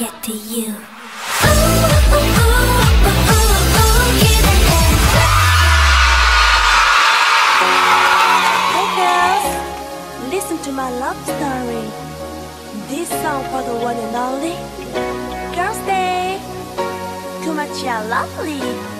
get to you. Hey girls, listen to my love story. This song for the one and only Girls Day. too Kumachi are lovely.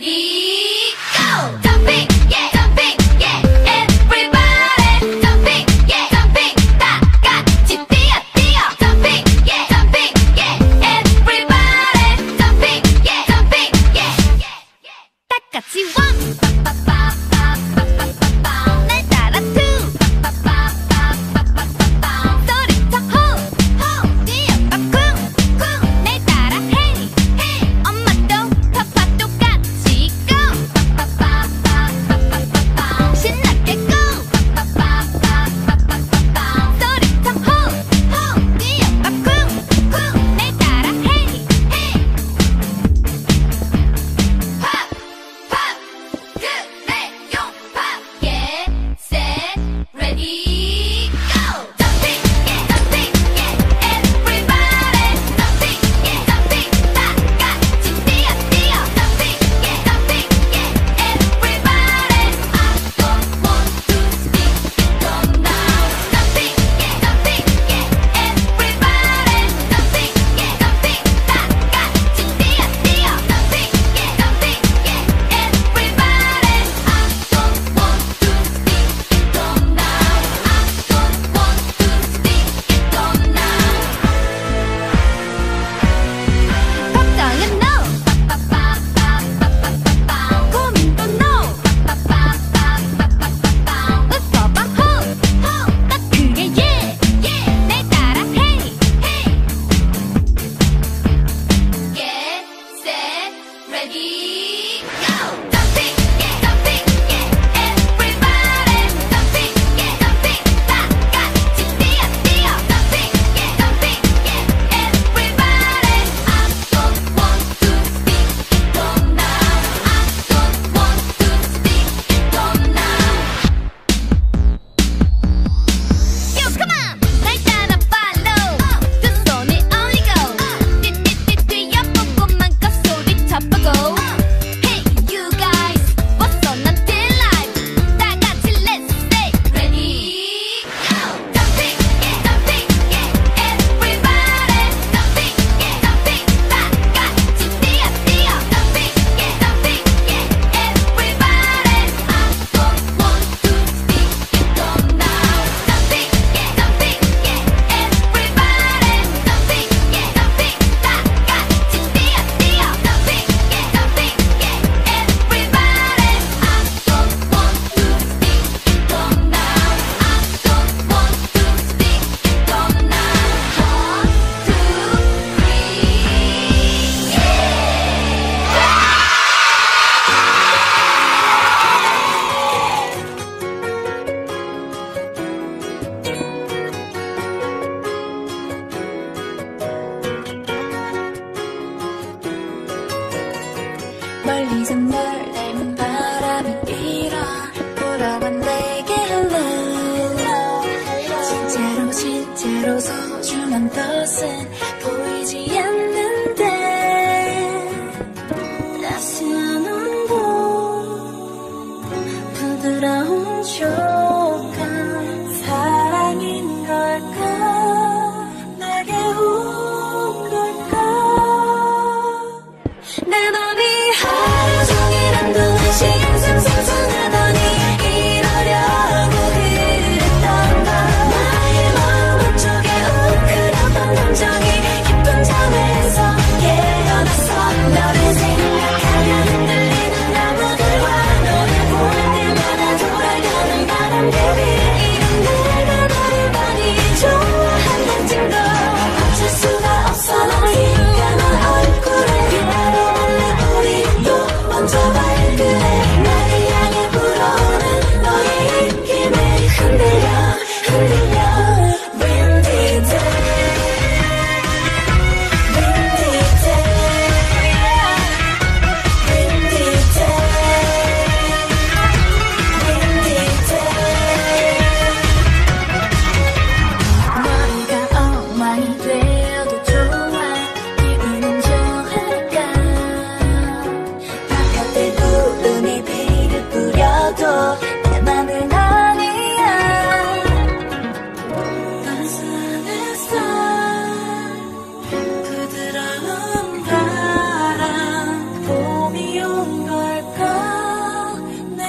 Ready? 실제로 소중한 것은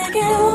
I can